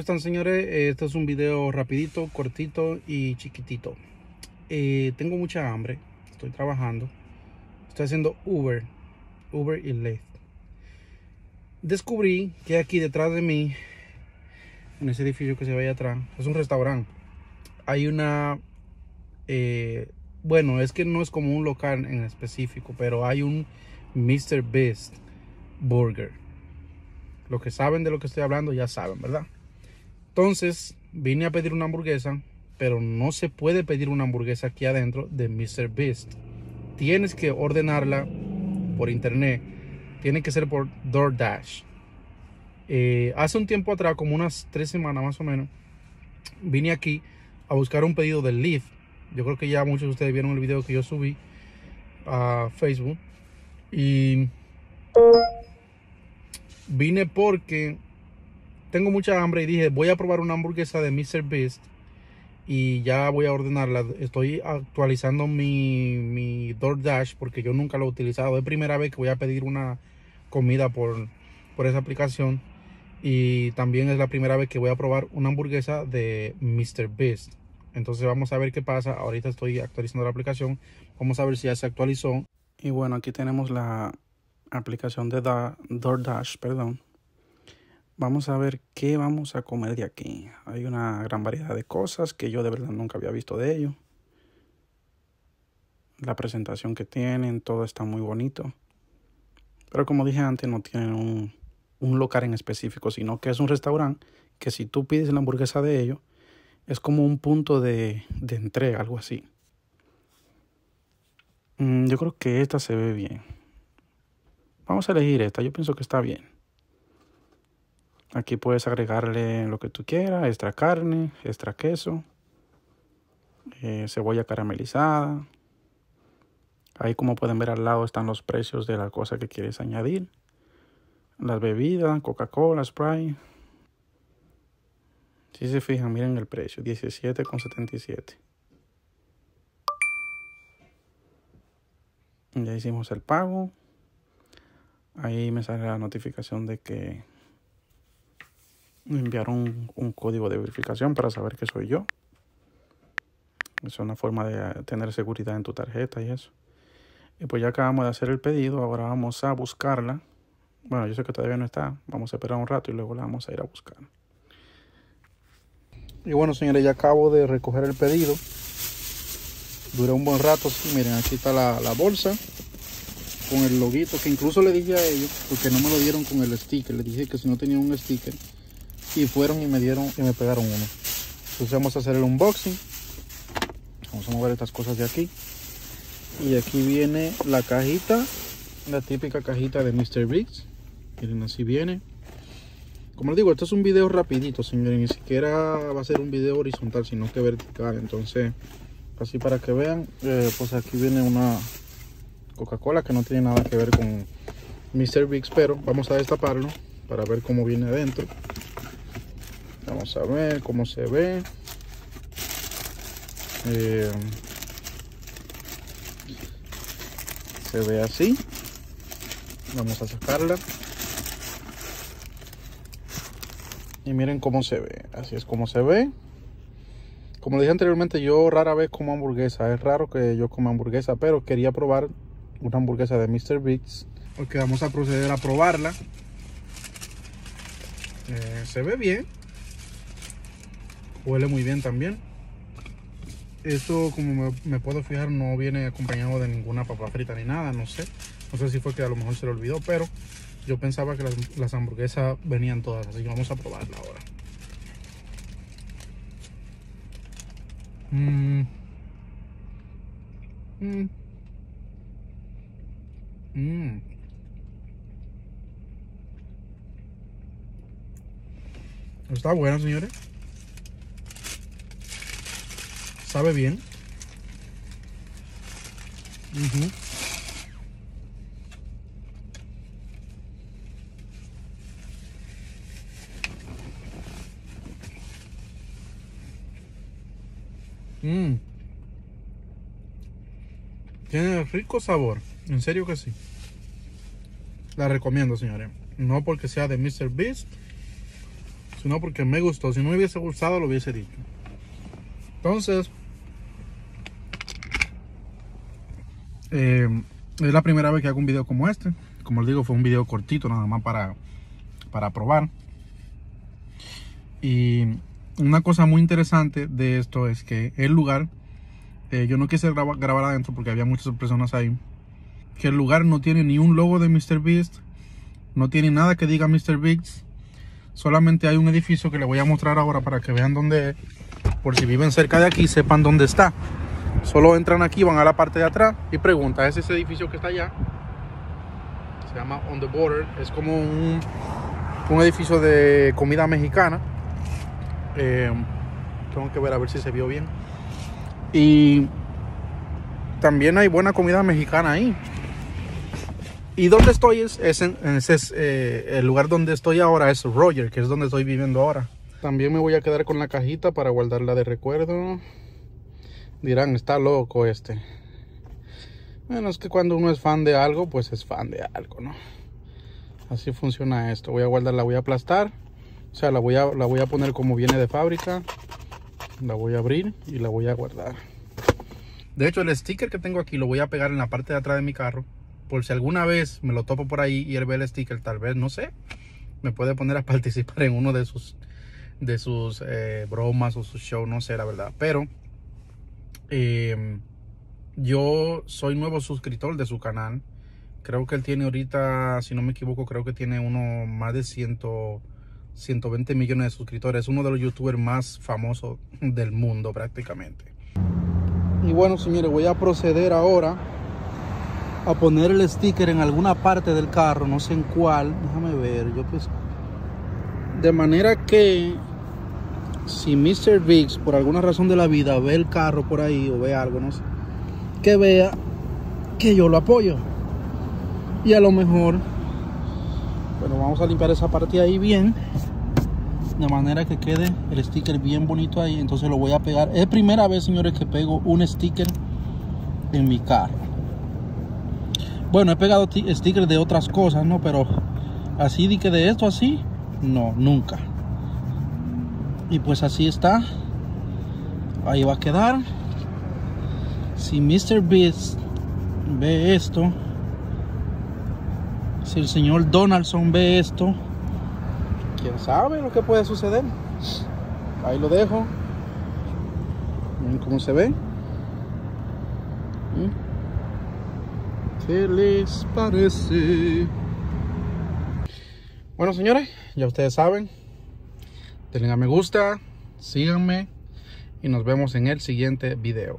están señores? Este es un video rapidito, cortito y chiquitito. Eh, tengo mucha hambre, estoy trabajando, estoy haciendo Uber, Uber y Lyft. Descubrí que aquí detrás de mí, en ese edificio que se ve allá atrás, es un restaurante. Hay una, eh, bueno, es que no es como un local en específico, pero hay un Mr. Beast Burger. Los que saben de lo que estoy hablando ya saben, ¿verdad? Entonces, vine a pedir una hamburguesa, pero no se puede pedir una hamburguesa aquí adentro de Mr. Beast. Tienes que ordenarla por internet. Tiene que ser por DoorDash. Eh, hace un tiempo atrás, como unas tres semanas más o menos, vine aquí a buscar un pedido del Lyft. Yo creo que ya muchos de ustedes vieron el video que yo subí a Facebook. Y vine porque tengo mucha hambre y dije, voy a probar una hamburguesa de Mr. Beast y ya voy a ordenarla. Estoy actualizando mi, mi DoorDash porque yo nunca lo he utilizado. Es primera vez que voy a pedir una comida por, por esa aplicación y también es la primera vez que voy a probar una hamburguesa de Mr. Beast. Entonces vamos a ver qué pasa. Ahorita estoy actualizando la aplicación. Vamos a ver si ya se actualizó. Y bueno, aquí tenemos la aplicación de DoorDash, perdón. Vamos a ver qué vamos a comer de aquí. Hay una gran variedad de cosas que yo de verdad nunca había visto de ello. La presentación que tienen, todo está muy bonito. Pero como dije antes, no tienen un, un local en específico, sino que es un restaurante que si tú pides la hamburguesa de ellos, es como un punto de, de entrega, algo así. Mm, yo creo que esta se ve bien. Vamos a elegir esta, yo pienso que está bien. Aquí puedes agregarle lo que tú quieras, extra carne, extra queso, eh, cebolla caramelizada. Ahí como pueden ver al lado están los precios de la cosa que quieres añadir. Las bebidas, Coca-Cola, Sprite. Si se fijan, miren el precio, 17,77. Ya hicimos el pago. Ahí me sale la notificación de que enviaron un, código de verificación para saber que soy yo. Es una forma de tener seguridad en tu tarjeta y eso. Y pues ya acabamos de hacer el pedido, ahora vamos a buscarla. Bueno, yo sé que todavía no está, vamos a esperar un rato y luego la vamos a ir a buscar. Y bueno, señores, ya acabo de recoger el pedido. Duró un buen rato, miren, aquí está la, la bolsa con el loguito, que incluso le dije a ellos, porque no me lo dieron con el sticker, le dije que si no tenía un sticker, y fueron y me dieron y me pegaron uno. Entonces vamos a hacer el unboxing. Vamos a mover estas cosas de aquí. Y aquí viene la cajita, la típica cajita de Mr. Biggs. Miren, así viene. Como les digo, esto es un video rapidito, señores. Ni siquiera va a ser un video horizontal, sino que vertical. Entonces, así para que vean, eh, pues aquí viene una Coca-Cola que no tiene nada que ver con Mr. Biggs. Pero vamos a destaparlo para ver cómo viene adentro. Vamos a ver cómo se ve. Eh, se ve así. Vamos a sacarla. Y miren cómo se ve. Así es como se ve. Como dije anteriormente, yo rara vez como hamburguesa. Es raro que yo coma hamburguesa, pero quería probar una hamburguesa de Mr. Biggs. Porque vamos a proceder a probarla. Eh, se ve bien. Huele muy bien también. Esto, como me, puedo fijar, no viene acompañado de ninguna papa frita ni nada, no sé. No sé si fue que a lo mejor se le olvidó, pero yo pensaba que las, hamburguesas venían todas, así que vamos a probarla ahora. Mmm. Mmm. Mmm. Está buena, señores. Sabe bien. Uh Tiene rico sabor. En serio que sí. La recomiendo, señores. No porque sea de Mr. Beast, sino porque me gustó. Si no me hubiese gustado, lo hubiese dicho. Entonces, eh, es la primera vez que hago un video como este. Como les digo, fue un video cortito, nada más para, para probar. Y una cosa muy interesante de esto es que el lugar, eh, yo no quise grabar, grabar adentro porque había muchas personas ahí. Que el lugar no tiene ni un logo de MrBeast, no tiene nada que diga MrBeast. Solamente hay un edificio que les voy a mostrar ahora para que vean dónde. Por si viven cerca de aquí, sepan dónde está. Solo entran aquí, van a la parte de atrás y preguntan, ¿es ese edificio que está allá? Se llama On the Border. Es como un, un edificio de comida mexicana. Eh, tengo que ver a ver si se vio bien. Y también hay buena comida mexicana ahí. Y donde estoy es, es, es eh, el lugar donde estoy ahora es Roger, que es donde estoy viviendo ahora. También me voy a quedar con la cajita para guardarla de recuerdo. Dirán, está loco este. Bueno, es que cuando uno es fan de algo, pues es fan de algo, ¿no? Así funciona esto. Voy a guardar, la voy a aplastar. O sea, la voy a, la voy a poner como viene de fábrica. La voy a abrir y la voy a guardar. De hecho, el sticker que tengo aquí lo voy a pegar en la parte de atrás de mi carro. Por si alguna vez me lo topo por ahí y él ve el sticker, tal vez, no sé. Me puede poner a participar en uno de sus, de sus eh, bromas o sus shows, no sé, la verdad. Pero eh, yo soy nuevo suscriptor de su canal. Creo que él tiene ahorita, si no me equivoco, creo que tiene uno más de 100, 120 millones de suscriptores. Es uno de los youtubers más famosos del mundo prácticamente. Y bueno, señores, voy a proceder ahora a poner el sticker en alguna parte del carro, no sé en cuál. Déjame ver, yo pues... De manera que si Mr. Biggs por alguna razón de la vida ve el carro por ahí o ve algo, no sé, que vea que yo lo apoyo. Y a lo mejor, bueno, vamos a limpiar esa parte ahí bien. De manera que quede el sticker bien bonito ahí. Entonces lo voy a pegar. Es primera vez, señores, que pego un sticker en mi carro. Bueno, he pegado stickers de otras cosas, ¿no? Pero así de que de esto así, no, nunca. Y pues así está. Ahí va a quedar. Si Mr. Beast ve esto, si el señor Donaldson ve esto, quién sabe lo que puede suceder. Ahí lo dejo. Miren cómo se ve. ¿Qué les parece? Bueno, señores, ya ustedes saben. Denle a me gusta, síganme y nos vemos en el siguiente video.